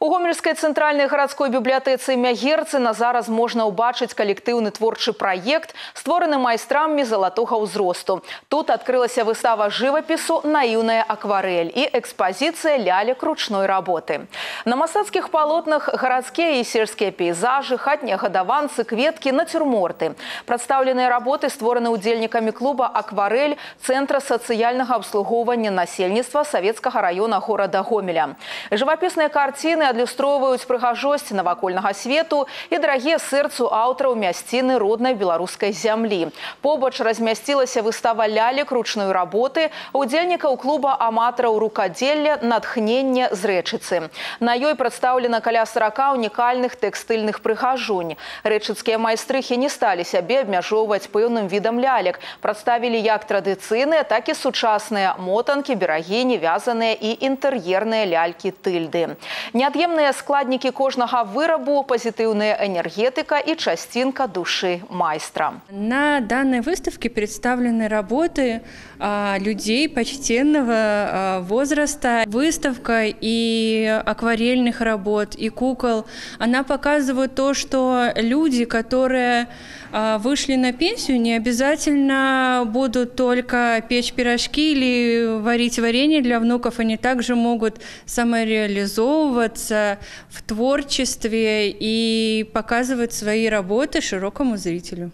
У гомельскай цэнтральнай гарадской бібліятэцы імя Герцына зараз можна ўбачыць калектыўны творчы праект, створаны майстрамі залатога ўзросту. Тут адкрылася выстава жывапісу наіўная акварэль і экспазіцыя лялек ручной работы. На мастацкіх палотнах гарадскія і сельскія пейзажы, хатнія гадаванцы, кветкі, нацюрморты. Прадстаўленыя работы створаны ўдзельнікамі клуба акварэль цэнтра сацыяльнага абслугоўвання насельніцтва савецкага раёна горада Гомеля. Жывапісныя карціны адлюстроўваюць прыгажосць навакольнага свету і дарагія сэрцу аўтараў мясціны роднай беларускай зямлі. Побач размясцілася выстава лялек ручной работы удзельнікаў клуба аматараў рукадзелля натхнення з рэчыцы. На ёй прадстаўлена каля 40 унікальных тэкстыльных прыгажунь. Рэчыцкія майстрыхі не сталі сябе абмяжоўваць пэўным відам лялек. Прадставілі як традыцыйныя, так і сучасныя мотанкі, берагіні, вязаныя і інтэр'ерныя лялькі тыльды. Неад'емныя складнікі кожнага вырабу, пазітыўная энергетыка и частинка души майстра. На данной выставке представлены работы а, людей почтенного а, возраста. Выставка и акварельных работ, и кукол, она показывает то, что люди, которые а, вышли на пенсию, не обязательно будут только печь пирожки или варить варенье для внуков, они также могут самореализовываться в творчестве и показывать свои работы широкому зрителю.